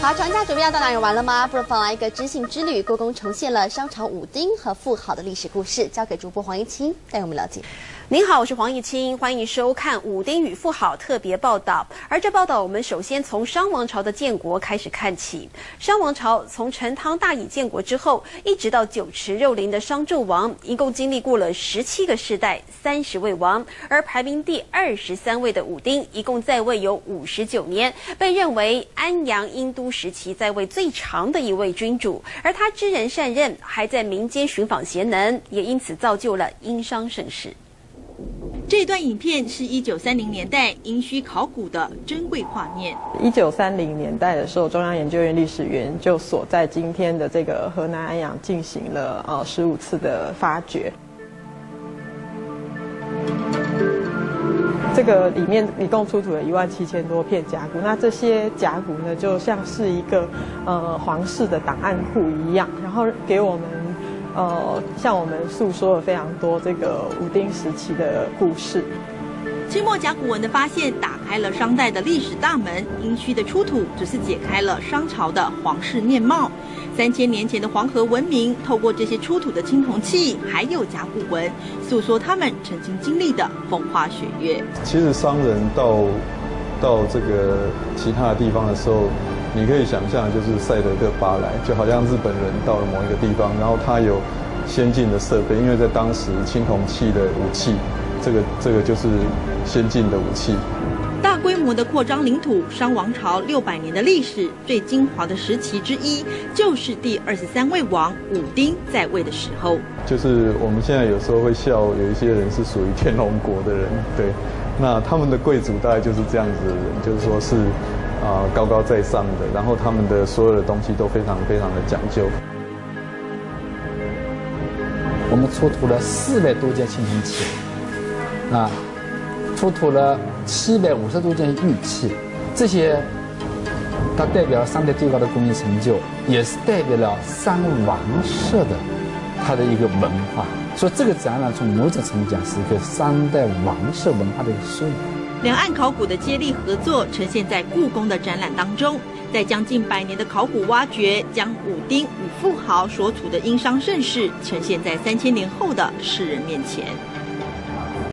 好，长假准备要到哪里玩了吗？不如放来一个知性之旅，故宫重现了商朝武丁和妇好的历史故事，交给主播黄一清带我们了解。您好，我是黄义清，欢迎收看《武丁与妇好》特别报道。而这报道，我们首先从商王朝的建国开始看起。商王朝从陈汤大禹建国之后，一直到酒池肉林的商纣王，一共经历过了十七个世代，三十位王。而排名第二十三位的武丁，一共在位有五十九年，被认为安阳殷都时期在位最长的一位君主。而他知人善任，还在民间寻访贤能，也因此造就了殷商盛世。这段影片是一九三零年代殷墟考古的珍贵画面。一九三零年代的时候，中央研究院历史研究所在今天的这个河南安阳进行了呃十五次的发掘。这个里面一共出土了一万七千多片甲骨，那这些甲骨呢，就像是一个呃皇室的档案库一样，然后给我们。呃，向我们诉说了非常多这个武丁时期的故事。清末甲骨文的发现打开了商代的历史大门，殷墟的出土只是解开了商朝的皇室面貌。三千年前的黄河文明，透过这些出土的青铜器，还有甲骨文，诉说他们曾经经历的风花雪月。其实商人到到这个其他的地方的时候。你可以想象，就是塞德克巴莱，就好像日本人到了某一个地方，然后他有先进的设备，因为在当时青铜器的武器，这个这个就是先进的武器。大规模的扩张领土，商王朝六百年的历史最精华的时期之一，就是第二十三位王武丁在位的时候。就是我们现在有时候会笑，有一些人是属于天龙国的人，对，那他们的贵族大概就是这样子的人，就是说是。啊，高高在上的，然后他们的所有的东西都非常非常的讲究。我们出土了四百多件青铜器，啊，出土了七百五十多件玉器，这些它代表了商代最高的工艺成就，也是代表了商王室的它的一个文化。所以这个展览从某种程度讲是一个商代王室文化的一个缩影。两岸考古的接力合作呈现在故宫的展览当中，在将近百年的考古挖掘，将武丁与富豪所处的殷商盛世呈现在三千年后的世人面前。